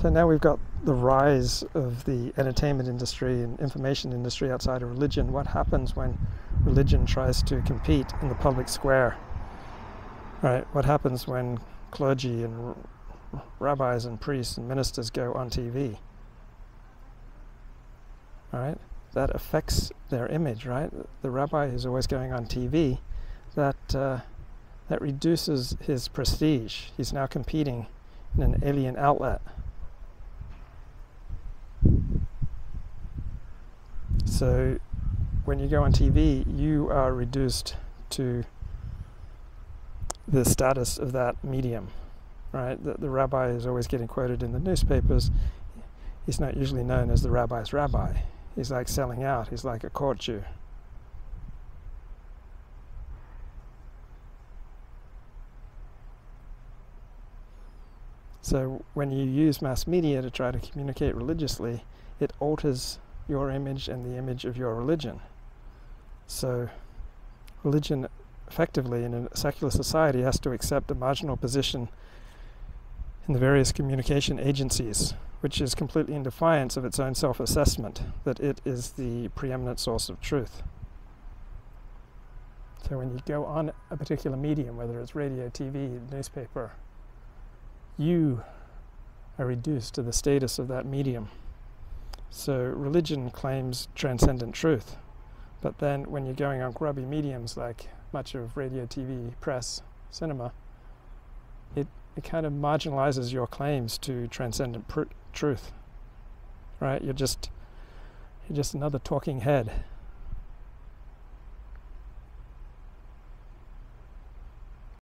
So now we've got the rise of the entertainment industry and information industry outside of religion. What happens when religion tries to compete in the public square? Right? What happens when clergy and rabbis and priests and ministers go on TV? Right? That affects their image, right? The rabbi who's always going on TV, that uh, that reduces his prestige. He's now competing in an alien outlet. So when you go on TV, you are reduced to the status of that medium, right? The, the, rabbi is always getting quoted in the newspapers. He's not usually known as the rabbi's rabbi. He's like selling out. He's like a court Jew. So when you use mass media to try to communicate religiously, it alters your image and the image of your religion. So, religion effectively in a secular society has to accept a marginal position in the various communication agencies, which is completely in defiance of its own self assessment that it is the preeminent source of truth. So, when you go on a particular medium, whether it's radio, TV, newspaper, you are reduced to the status of that medium. So religion claims transcendent truth. But then when you're going on grubby mediums like much of radio, TV, press, cinema, it, it kind of marginalizes your claims to transcendent pr- truth. Right? You're just you're just another talking head